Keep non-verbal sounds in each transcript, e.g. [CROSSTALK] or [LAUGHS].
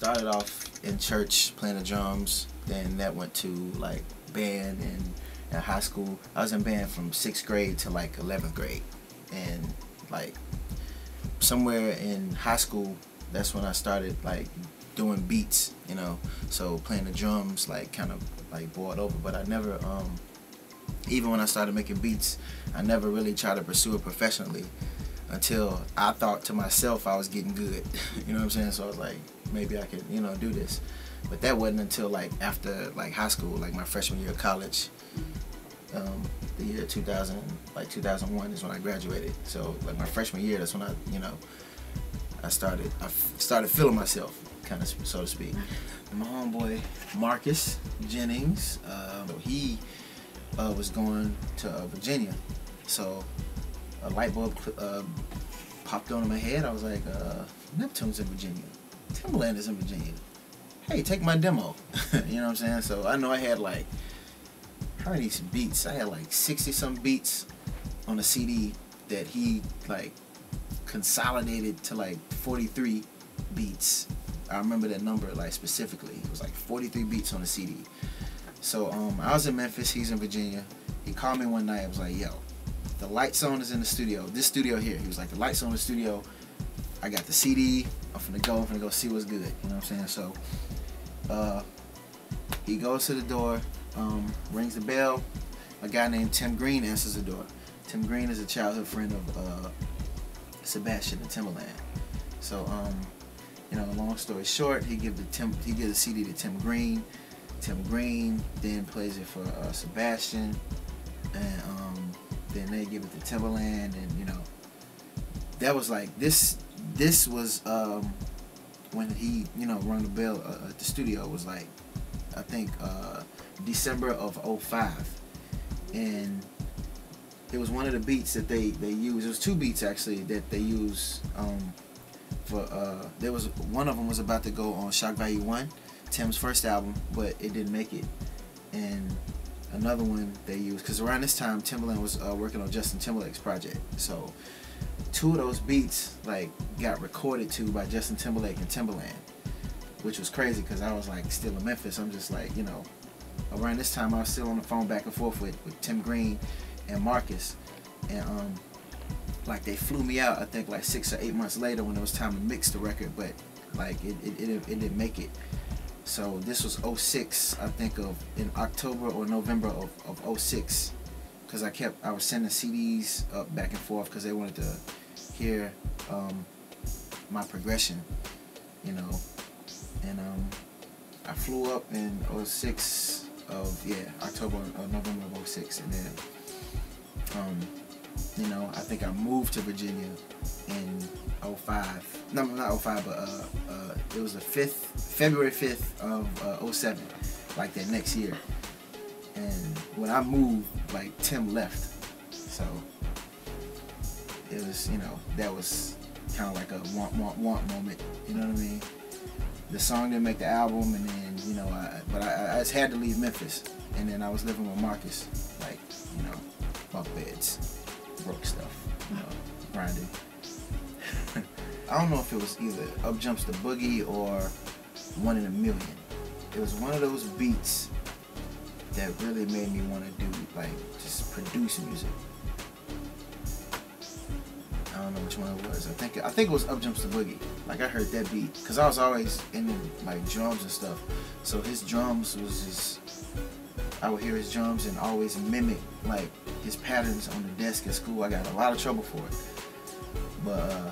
started off in church playing the drums. Then that went to like band and in high school. I was in band from sixth grade to like eleventh grade, and like somewhere in high school, that's when I started like doing beats. You know, so playing the drums like kind of like boiled over. But I never um even when I started making beats, I never really tried to pursue it professionally until I thought to myself I was getting good. [LAUGHS] you know what I'm saying? So I was like, maybe I could, you know, do this. But that wasn't until like after like high school, like my freshman year of college. Um, the year 2000, like 2001 is when I graduated. So like my freshman year, that's when I, you know, I started, I started feeling myself, kind of so to speak. My homeboy Marcus Jennings, uh, he uh, was going to uh, Virginia, so a light bulb uh, popped on in my head. I was like, uh, Neptunes in Virginia. Timbaland is in Virginia. Hey, take my demo. [LAUGHS] you know what I'm saying? So I know I had like, how many beats? I had like 60 some beats on a CD that he like consolidated to like 43 beats. I remember that number like specifically. It was like 43 beats on a CD. So um, I was in Memphis. He's in Virginia. He called me one night. I was like, "Yo, the lights on is in the studio. This studio here." He was like, "The lights on the studio. I got the CD. I'm finna go. I'm finna go see what's good." You know what I'm saying? So uh, he goes to the door, um, rings the bell. A guy named Tim Green answers the door. Tim Green is a childhood friend of uh, Sebastian and Timbaland. So um, you know, long story short, he give the Tim he gives the CD to Tim Green. Tim Green then plays it for uh, Sebastian, and um, then they give it to Timbaland, and you know, that was like this. This was um, when he, you know, rung the bell uh, at the studio. It was like, I think uh, December of 05. and it was one of the beats that they they used. It was two beats actually that they used um, for. Uh, there was one of them was about to go on Shock Value One Tim's first album, but it didn't make it. And another one they used because around this time Timbaland was uh, working on Justin Timberlake's project. So two of those beats like got recorded to by Justin Timberlake and Timbaland, which was crazy because I was like still in Memphis. I'm just like you know, around this time I was still on the phone back and forth with, with Tim Green and Marcus, and um, like they flew me out. I think like six or eight months later when it was time to mix the record, but like it, it, it, it didn't make it. So this was 06, I think of in October or November of, of 06. Because I kept, I was sending CDs up back and forth because they wanted to hear um, my progression, you know. And um, I flew up in 06 of, yeah, October or November of 06. And then, um, you know, I think I moved to Virginia in 05. No, not 05, but uh, uh, it was the 5th, February 5th of uh, 07, like that next year. And when I moved, like Tim left. So it was, you know, that was kind of like a want, want, want moment. You know what I mean? The song didn't make the album, and then, you know, I, but I, I just had to leave Memphis. And then I was living with Marcus, like, you know, bunk beds, broke stuff, you know, grinding. [LAUGHS] I don't know if it was either Up Jumps the Boogie or One in a Million. It was one of those beats that really made me want to do like just produce music. One it was. I think I think it was Up Jumps the Boogie. Like I heard that beat because I was always into like drums and stuff. So his drums was just I would hear his drums and always mimic like his patterns on the desk at school. I got a lot of trouble for it. But uh,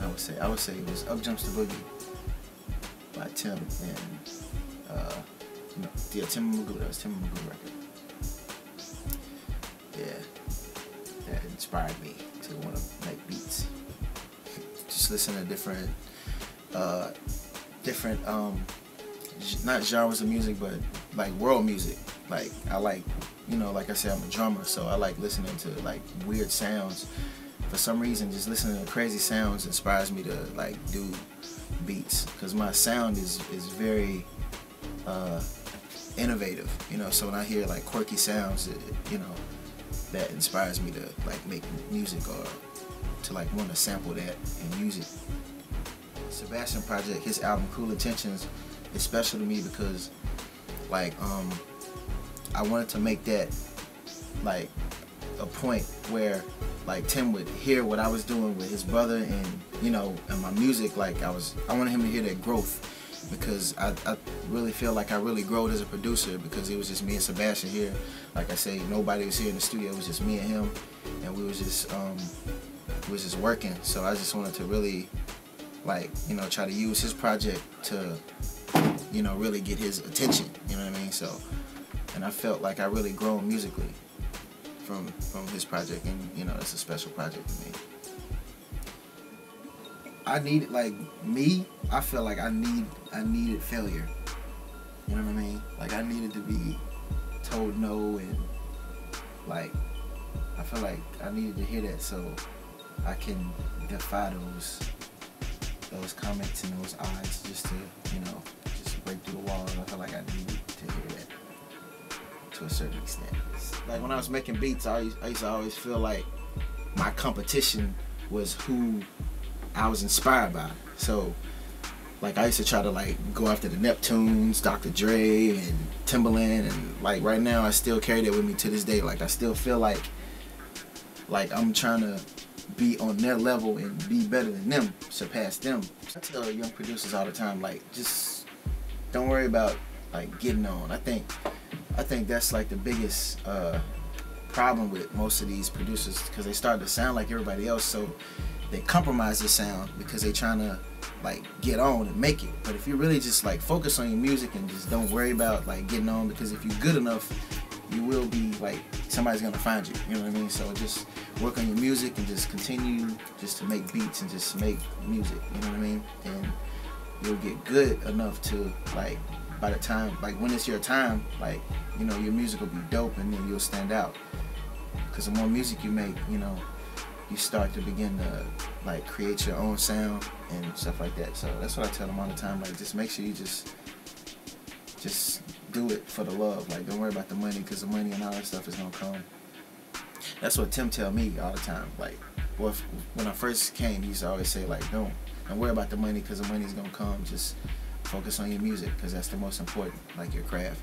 I would say I would say it was Up Jumps the Boogie by Tim and uh, no, yeah, Tim Magoo. That was Tim Magoo record. Yeah, that inspired me to want to make beats. Just listen to different, uh, different, um, not genres of music, but like world music. Like I like, you know, like I said, I'm a drummer, so I like listening to like weird sounds for some reason just listening to crazy sounds inspires me to like do beats because my sound is is very uh, innovative you know so when I hear like quirky sounds it, you know that inspires me to like make music or to like want to sample that and use it. Sebastian project, his album Cruel Intentions, is special to me because, like, um, I wanted to make that like a point where like Tim would hear what I was doing with his brother and you know and my music. Like I was I wanted him to hear that growth because I, I really feel like I really growed as a producer because it was just me and Sebastian here. Like I say nobody was here in the studio. It was just me and him and we was just um we was just working. So I just wanted to really like you know try to use his project to you know really get his attention. You know what I mean? So and I felt like I really grown musically from from his project, and you know it's a special project to me. I needed like me. I feel like I need I needed failure. You know what I mean? Like I needed to be told no, and like I feel like I needed to hear that so I can defy those those comments and those odds just to you know just break through the wall. I feel like I needed to hear that to a certain extent. Like when I was making beats, I used, I used to always feel like my competition was who I was inspired by. So, like I used to try to like go after the Neptunes, Dr. Dre, and Timbaland, and like right now I still carry that with me to this day. Like I still feel like like I'm trying to be on their level and be better than them, surpass them. I tell young producers all the time, like just don't worry about like getting on. I think I think that's like the biggest uh, problem with most of these producers because they start to sound like everybody else, so they compromise the sound because they're trying to like get on and make it. But if you really just like focus on your music and just don't worry about like getting on, because if you're good enough, you will be like somebody's gonna find you. You know what I mean? So just work on your music and just continue just to make beats and just make music. You know what I mean? And you'll get good enough to like by the time, like when it's your time, like, you know, your music will be dope and then you'll stand out. Because the more music you make, you know, you start to begin to like create your own sound and stuff like that. So that's what I tell them all the time. Like, just make sure you just, just do it for the love. Like, don't worry about the money because the money and all that stuff is gonna come. That's what Tim tell me all the time. Like, well, if, when I first came, he used to always say like, don't, don't worry about the money because the money's gonna come. Just focus on your music because that's the most important, like your craft.